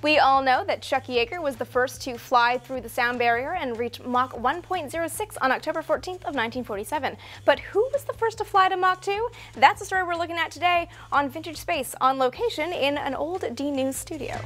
We all know that Chuck Yeager was the first to fly through the sound barrier and reach Mach 1.06 on October 14th of 1947. But who was the first to fly to Mach 2? That's the story we're looking at today on Vintage Space on location in an old D News studio.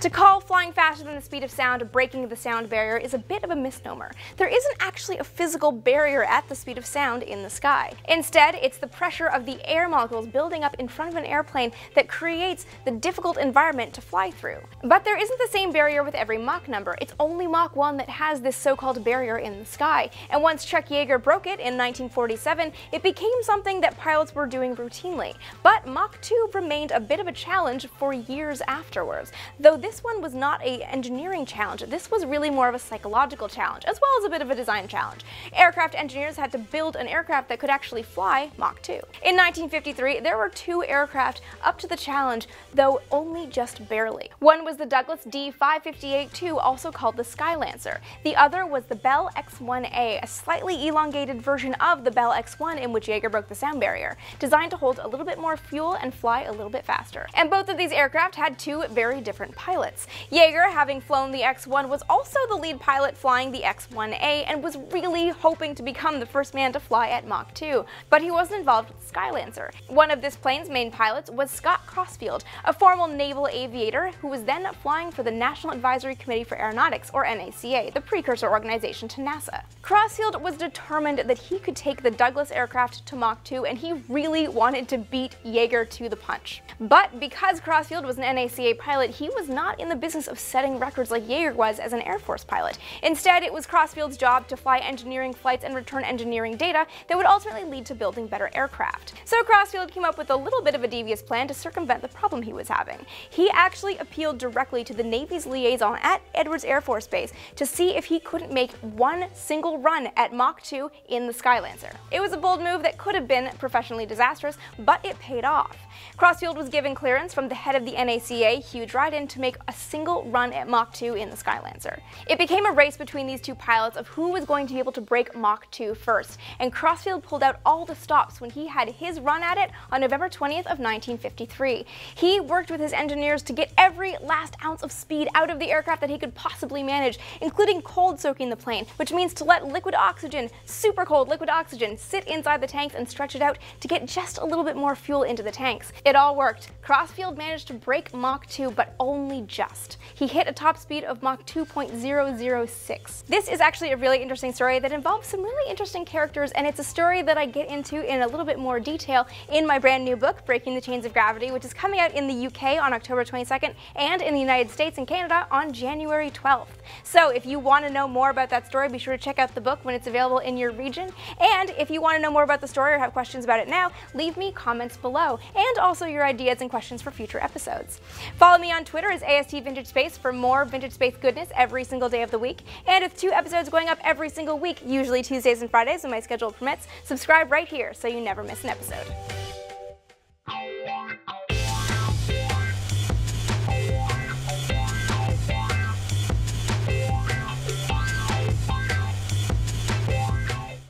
To call flying faster than the speed of sound breaking the sound barrier is a bit of a misnomer. There isn't actually a physical barrier at the speed of sound in the sky. Instead, it's the pressure of the air molecules building up in front of an airplane that creates the difficult environment to fly through. But there isn't the same barrier with every Mach number. It's only Mach 1 that has this so-called barrier in the sky. And once Chuck Yeager broke it in 1947, it became something that pilots were doing routinely. But Mach 2 remained a bit of a challenge for years afterwards, though this one was not a engineering challenge. This was really more of a psychological challenge, as well as a bit of a design challenge. Aircraft engineers had to build an aircraft that could actually fly Mach 2. In 1953, there were two aircraft up to the challenge, though only just barely. One was the Douglas D-558-2, also called the Skylancer. The other was the Bell X-1A, a slightly elongated version of the Bell X-1 in which Yeager broke the sound barrier, designed to hold a little bit more fuel and fly a little bit faster. And both of these aircraft had two very different pilots pilots. Yeager, having flown the X-1, was also the lead pilot flying the X-1A and was really hoping to become the first man to fly at Mach 2, but he wasn't involved with Skylancer. One of this plane's main pilots was Scott Crossfield, a former naval aviator who was then flying for the National Advisory Committee for Aeronautics, or NACA, the precursor organization to NASA. Crossfield was determined that he could take the Douglas aircraft to Mach 2 and he really wanted to beat Yeager to the punch. But because Crossfield was an NACA pilot, he was not in the business of setting records like Yeager was as an Air Force pilot. Instead, it was Crossfield's job to fly engineering flights and return engineering data that would ultimately lead to building better aircraft. So Crossfield came up with a little bit of a devious plan to circumvent the problem he was having. He actually appealed directly to the Navy's liaison at Edwards Air Force Base to see if he couldn't make one single run at Mach 2 in the Skylancer. It was a bold move that could have been professionally disastrous, but it paid off. Crossfield was given clearance from the head of the NACA, Hugh Dryden, to make a single run at Mach 2 in the Skylancer. It became a race between these two pilots of who was going to be able to break Mach 2 first, and Crossfield pulled out all the stops when he had his run at it on November 20th of 1953. He worked with his engineers to get every last ounce of speed out of the aircraft that he could possibly manage, including cold soaking the plane, which means to let liquid oxygen, super cold liquid oxygen, sit inside the tanks and stretch it out to get just a little bit more fuel into the tanks. It all worked. Crossfield managed to break Mach 2, but only just. He hit a top speed of Mach 2.006. This is actually a really interesting story that involves some really interesting characters, and it's a story that I get into in a little bit more detail in my brand new book, Breaking the Chains of Gravity, which is coming out in the UK on October 22nd and in the United States and Canada on January 12th. So if you want to know more about that story, be sure to check out the book when it's available in your region. And if you want to know more about the story or have questions about it now, leave me comments below. And also your ideas and questions for future episodes. Follow me on Twitter as AST Vintage Space for more Vintage Space goodness every single day of the week. And with two episodes going up every single week, usually Tuesdays and Fridays when my schedule permits, subscribe right here so you never miss an episode.